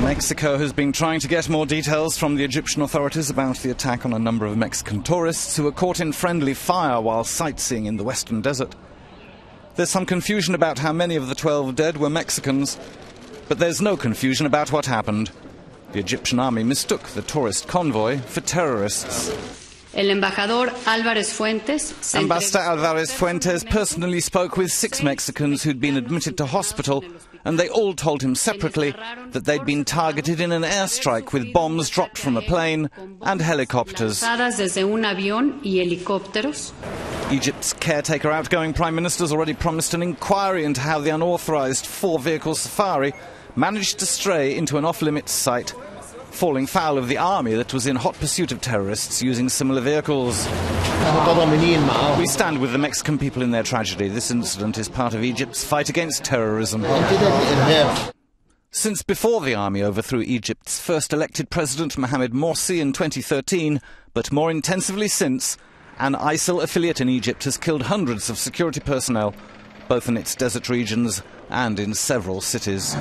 Mexico has been trying to get more details from the Egyptian authorities about the attack on a number of Mexican tourists who were caught in friendly fire while sightseeing in the western desert. There's some confusion about how many of the 12 dead were Mexicans, but there's no confusion about what happened. The Egyptian army mistook the tourist convoy for terrorists. El embajador Álvarez Fuentes Ambassador Alvarez Fuentes personally spoke with six Mexicans who'd been admitted to hospital, and they all told him separately that they'd been targeted in an airstrike with bombs dropped from a plane and helicopters. lanzadas desde un avión y helicópteros. Egypt's caretaker outgoing prime minister has already promised an inquiry into how the unauthorized four vehicle safari managed to stray into an off limits site, falling foul of the army that was in hot pursuit of terrorists using similar vehicles. We stand with the Mexican people in their tragedy. This incident is part of Egypt's fight against terrorism. Since before the army overthrew Egypt's first elected president, Mohamed Morsi, in 2013, but more intensively since, an ISIL affiliate in Egypt has killed hundreds of security personnel, both in its desert regions and in several cities.